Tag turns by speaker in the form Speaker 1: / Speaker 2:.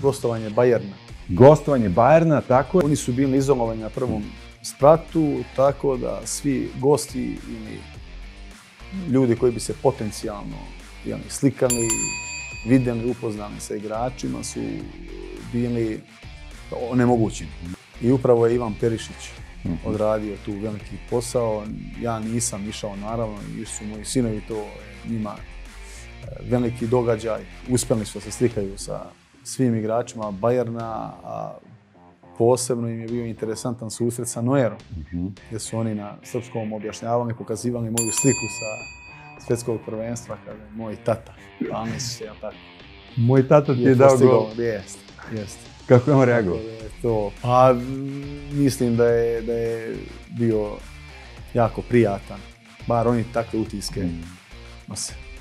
Speaker 1: gostovanje Bajerna.
Speaker 2: Gostovanje Bajerna, tako je.
Speaker 1: Oni su bili izolovani na prvom spratu, tako da svi gosti ili ljudi koji bi se potencijalno jeli, slikali, vidjeli, upoznali sa igračima su bili onemogućeni. I upravo je Ivan Perišić odradio tu veliki posao. Ja nisam išao naravno, išli su moji sinovi to njima e, veliki događaj. Uspjeli su da se slikaju sa svim igračima Bajerna, a posebno im je bio interesantan susret sa Noerom, gdje su oni na srpskom objašnjavali, pokazivali moju sliku sa svjetskog prvenstva, kaže, moj tata, Anis, ja tako.
Speaker 2: Moj tata ti je
Speaker 1: Je
Speaker 2: dao gol.
Speaker 1: jest, jest.
Speaker 2: Kako je on reagovao?
Speaker 1: Je To, pa mislim da je, da je bio jako prijatan. Bar oni takve utiske nose.